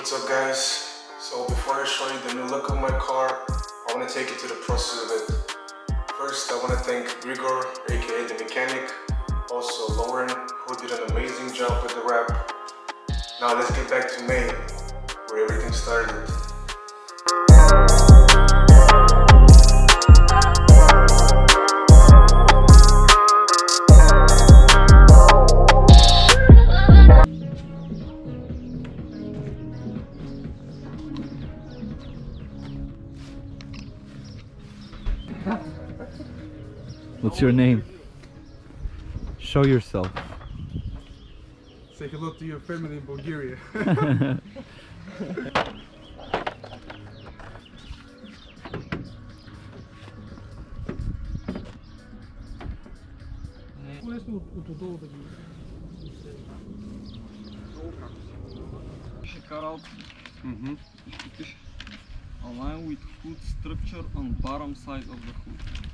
What's up guys? So before I show you the new look of my car, I want to take you to the process of it. First, I want to thank Grigor, aka the mechanic, also Lauren, who did an amazing job with the wrap. Now let's get back to May, where everything started. Your name? Show yourself. Say hello to your family in Bulgaria. mm -hmm. align with hood structure on bottom side of the hood.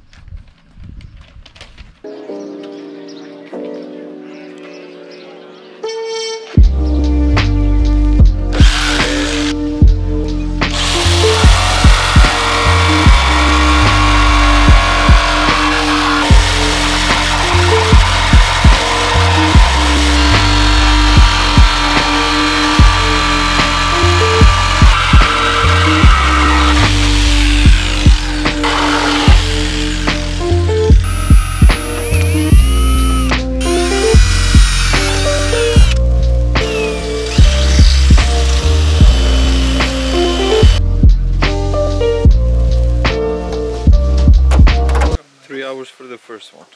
Hours for the first one.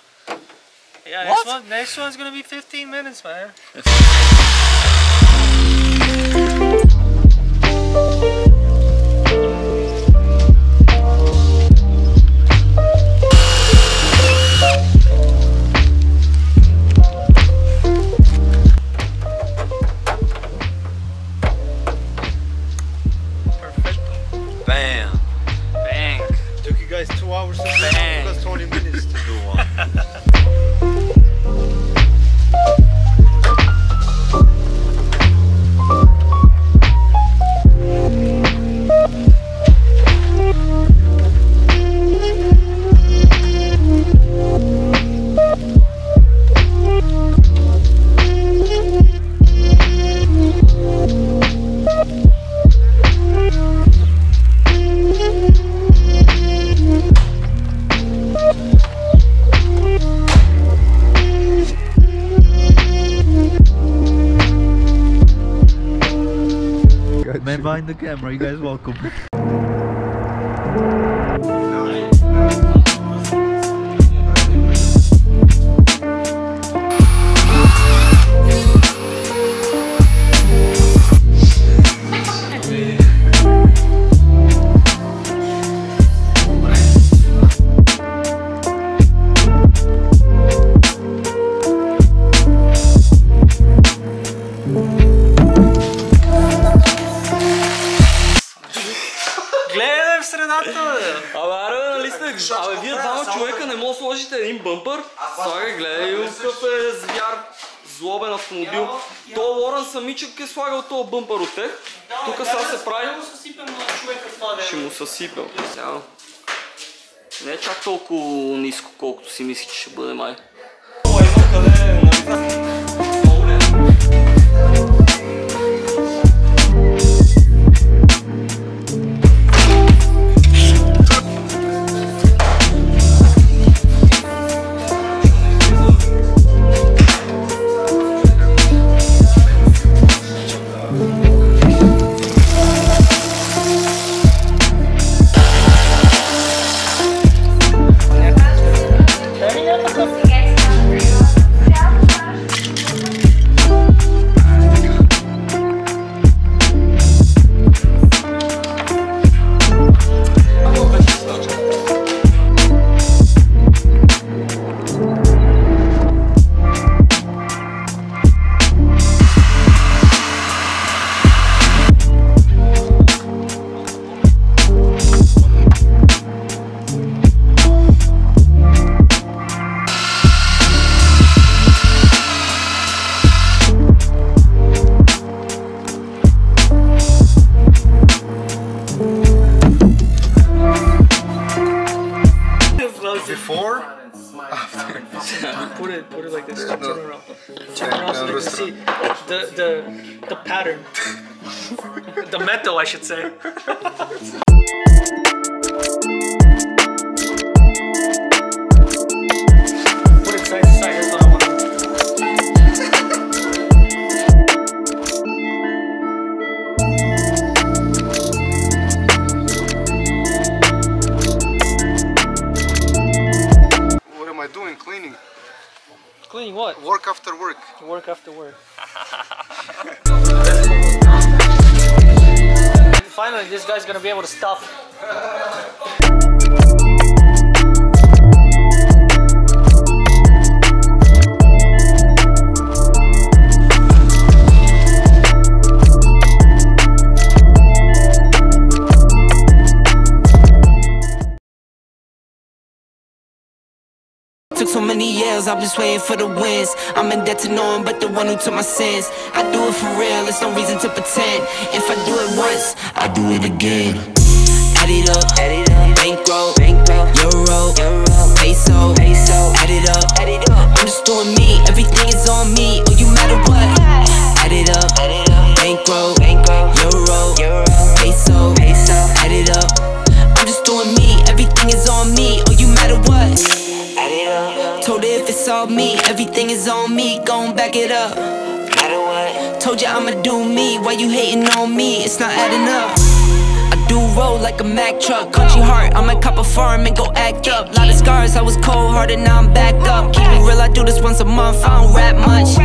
Yeah, next one, next one's gonna be 15 minutes, man. behind the camera, you guys welcome. Гледай в средата, бе. Абе, аре, нали сте? Абе, вие двама човека не може да сложите един бъмпър? Слагай, гледай, какъв е звяр, злобен автомобил. То Лорен самичък е слагал този бъмпър от тех. Тук сега се прави. Ще съсипем на човека това да Ще му съсипем. Не е чак толкова ниско, колкото си мисли, че ще бъде май. Before? After. Put it, put it like this. Turn no. around. Turn around so no, they can see the the the pattern. the metal, I should say. Cleaning what? Work after work. Work after work. Finally, this guy's gonna be able to stop. Many I'm just waiting for the wins. I'm in debt to no one but the one who took my sins. I do it for real, there's no reason to pretend. If I do it once, I do it again. Add it up, add it up. Bankroll, bankroll. Euro, euro. Peso, peso. Add it up, add it up. I'm just doing me, everything is on me. Oh, you everything is on me. Gon' back it up. Matter what? Told you I'ma do me. Why you hating on me? It's not adding up. I do roll like a Mack truck. Country heart, I might cop a farm and go act up. Lot of scars, I was cold hearted, now I'm back up. Keep it real, I do this once a month. I don't rap much.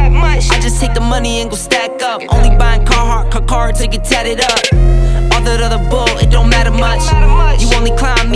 I just take the money and go stack up. Only buying Carhartt, car car to get tatted up. All that other bull, it don't matter much. You only clown